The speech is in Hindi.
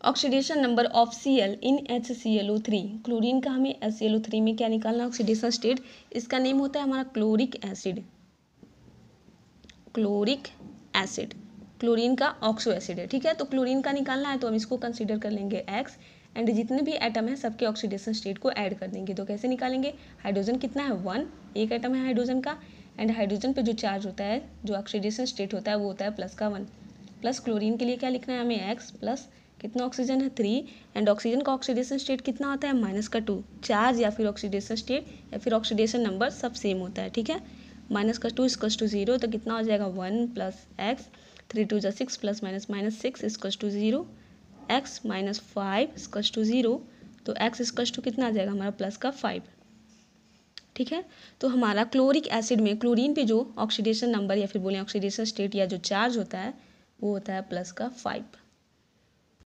Oxidation number of C L in H C L O three chlorine का हमें H C L O three में क्या निकालना ऑक्सीडेशन स्टेट इसका नेम होता है हमारा chloric acid chloric acid chlorine का ऑक्सो एसिड है, ठीक है? तो क्लोरीन का निकालना है तो हम इसको कंसिडर कर लेंगे एक्स एंड जितने भी एटम है, सबके ऑक्सीडेशन स्टेट को ऐड कर देंगे। तो कैसे निकालेंगे? हाइड्रोजन कितना है? वन एक एटम है हाइड्रोजन का. एंड हाइड्रोजन पे जो चार्ज होता है, जो ऑक्सीडेशन स्टेट होता है, वो होता है प्लस का वन प्लस क्लोरीन के लिए क्या लिखना है हमें एक्स प्लस कितना ऑक्सीजन है? थ्री एंड ऑक्सीजन का ऑक्सीडेशन स्टेट कितना होता है? माइनस का टू चार्ज या फिर ऑक्सीडेशन स्टेट या फिर ऑक्सीडेशन नंबर सब सेम होता है, ठीक है? माइनस का टू इसकस टू ज़ीरो तो कितना हो जाएगा? One plus X three two जा six plus minus minus six इसकस two zero X minus five इसकस two zero तो एक्स इसकस टू कितना आ जाएगा? हमारा प्लस का फाइव ठीक है? तो हमारा क्लोरिक एसिड में क्लोरीन पे जो ऑक्सीडेशन नंबर या फिर बोलें ऑक्सीडेशन स्टेट या जो चार्ज होता है, वो होता है प्लस का फाइव